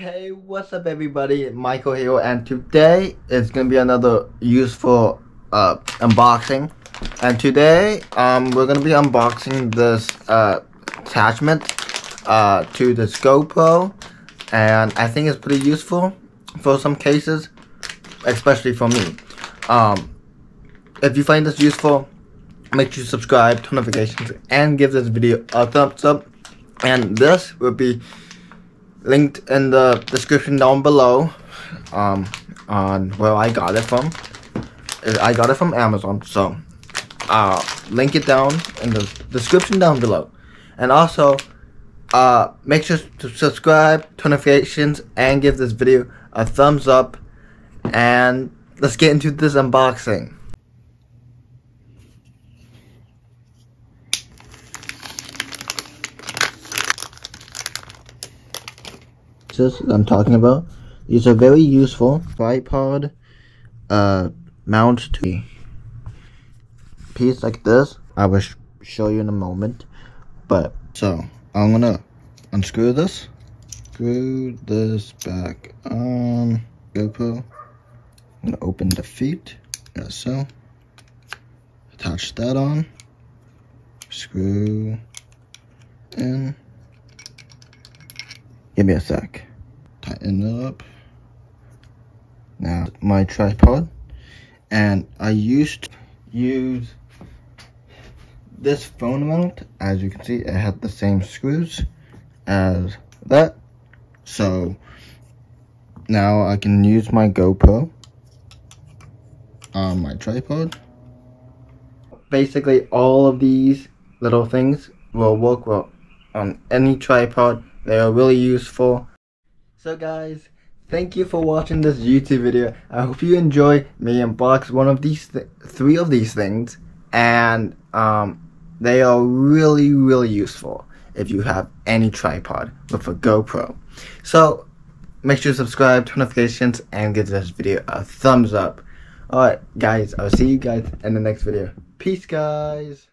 Hey, what's up everybody? Michael here and today it's to be another useful uh, unboxing. And today um, we're to be unboxing this uh, attachment uh, to this GoPro. And I think it's pretty useful for some cases, especially for me. Um, if you find this useful, make sure you subscribe, turn notifications, and give this video a thumbs up. And this will be linked in the description down below um, on where I got it from. I got it from Amazon, so uh, link it down in the description down below. And also, uh, make sure to subscribe, turn notifications, and give this video a thumbs up. And let's get into this unboxing. I'm talking about. These are very useful. Tripod uh, mount to piece like this. I will sh show you in a moment. But, so, I'm gonna unscrew this. Screw this back on GoPro. I'm gonna open the feet, as so. Attach that on. Screw in. Give me a sec tighten up. Now my tripod. And I used to use this phone mount. As you can see it had the same screws as that. So now I can use my GoPro on my tripod. Basically all of these little things will work well on any tripod. They are really useful so guys, thank you for watching this YouTube video. I hope you enjoy me unbox one of these, th three of these things. And um, they are really, really useful if you have any tripod with a GoPro. So make sure to subscribe, turn notifications, and give this video a thumbs up. Alright guys, I'll see you guys in the next video. Peace guys!